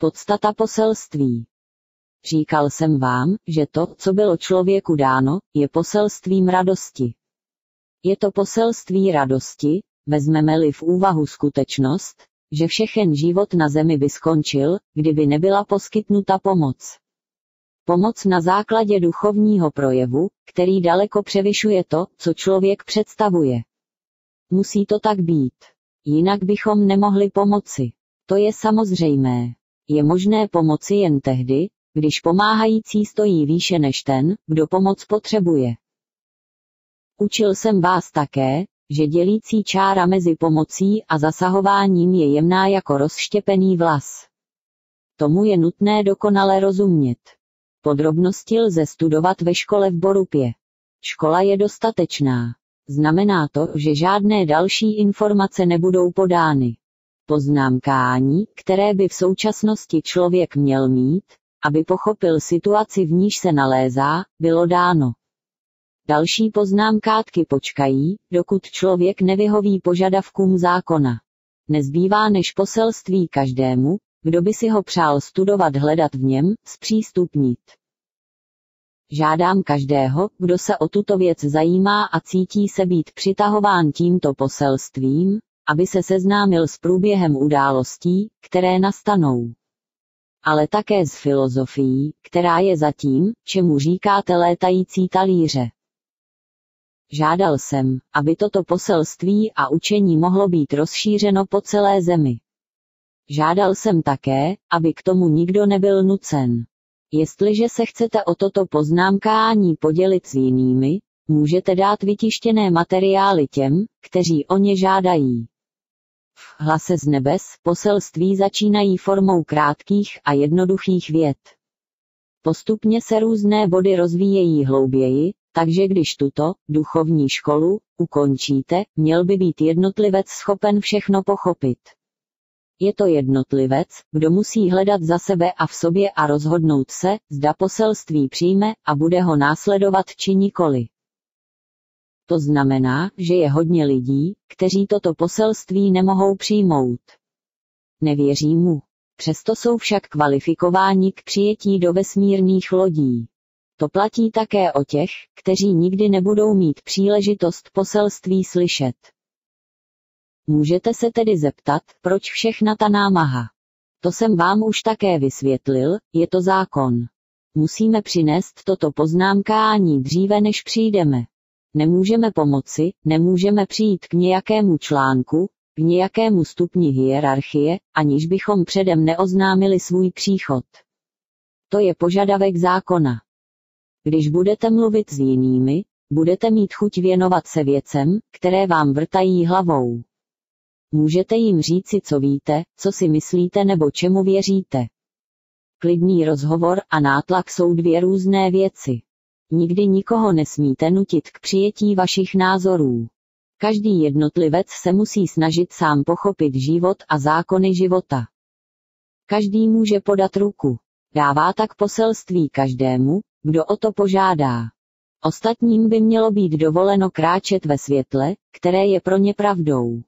Podstata poselství. Říkal jsem vám, že to, co bylo člověku dáno, je poselstvím radosti. Je to poselství radosti, vezmeme-li v úvahu skutečnost, že všechen život na zemi by skončil, kdyby nebyla poskytnuta pomoc. Pomoc na základě duchovního projevu, který daleko převyšuje to, co člověk představuje. Musí to tak být. Jinak bychom nemohli pomoci. To je samozřejmé. Je možné pomoci jen tehdy, když pomáhající stojí výše než ten, kdo pomoc potřebuje. Učil jsem vás také, že dělící čára mezi pomocí a zasahováním je jemná jako rozštěpený vlas. Tomu je nutné dokonale rozumět. Podrobnosti lze studovat ve škole v Borupě. Škola je dostatečná. Znamená to, že žádné další informace nebudou podány. Poznámkání, které by v současnosti člověk měl mít, aby pochopil situaci v níž se nalézá, bylo dáno. Další poznámkátky počkají, dokud člověk nevyhoví požadavkům zákona. Nezbývá než poselství každému, kdo by si ho přál studovat hledat v něm, zpřístupnit. Žádám každého, kdo se o tuto věc zajímá a cítí se být přitahován tímto poselstvím, aby se seznámil s průběhem událostí, které nastanou. Ale také s filozofií, která je zatím, čemu říkáte létající talíře. Žádal jsem, aby toto poselství a učení mohlo být rozšířeno po celé zemi. Žádal jsem také, aby k tomu nikdo nebyl nucen. Jestliže se chcete o toto poznámkání podělit s jinými, můžete dát vytištěné materiály těm, kteří o ně žádají. V hlase z nebes poselství začínají formou krátkých a jednoduchých vět. Postupně se různé body rozvíjejí hlouběji, takže když tuto, duchovní školu, ukončíte, měl by být jednotlivec schopen všechno pochopit. Je to jednotlivec, kdo musí hledat za sebe a v sobě a rozhodnout se, zda poselství přijme a bude ho následovat či nikoli. To znamená, že je hodně lidí, kteří toto poselství nemohou přijmout. Nevěří mu. Přesto jsou však kvalifikováni k přijetí do vesmírných lodí. To platí také o těch, kteří nikdy nebudou mít příležitost poselství slyšet. Můžete se tedy zeptat, proč všechna ta námaha. To jsem vám už také vysvětlil, je to zákon. Musíme přinést toto poznámkání dříve, než přijdeme. Nemůžeme pomoci, nemůžeme přijít k nějakému článku, k nějakému stupni hierarchie, aniž bychom předem neoznámili svůj příchod. To je požadavek zákona. Když budete mluvit s jinými, budete mít chuť věnovat se věcem, které vám vrtají hlavou. Můžete jim říci, co víte, co si myslíte nebo čemu věříte. Klidný rozhovor a nátlak jsou dvě různé věci. Nikdy nikoho nesmíte nutit k přijetí vašich názorů. Každý jednotlivec se musí snažit sám pochopit život a zákony života. Každý může podat ruku. Dává tak poselství každému, kdo o to požádá. Ostatním by mělo být dovoleno kráčet ve světle, které je pro ně pravdou.